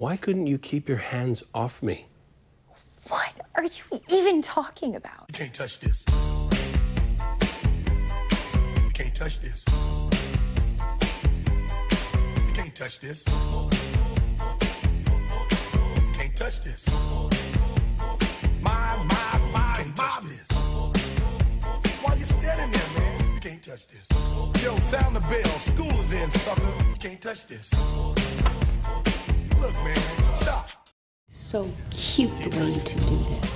Why couldn't you keep your hands off me? What are you even talking about? You can't touch this. You can't touch this. You can't touch this. You can't touch this. My, my, my, my. This. Why you standing there, man? You can't touch this. Yo, sound the bell. School is in, sucker. You can't touch this. So cute the way you two do that.